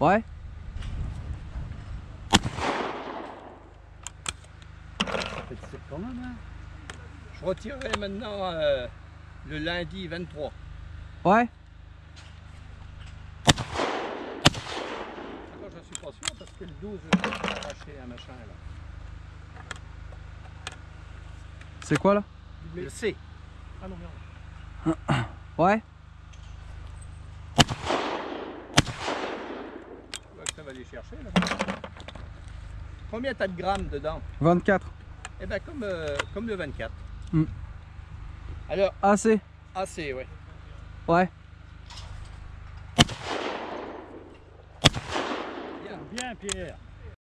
Ouais. Ça fait 17 quand même, hein? Je retirerai maintenant euh, le lundi 23. Ouais. Encore, je suis pas sûr parce que le 12, je vais arracher un machin là. C'est quoi là? Le C. Ah non, merde. Ouais. Va aller chercher là. Combien t'as de grammes dedans 24. Eh ben comme, euh, comme le 24. Hmm. Alors, Assez. assez, ouais. Ouais. Bien. Bien, Pierre.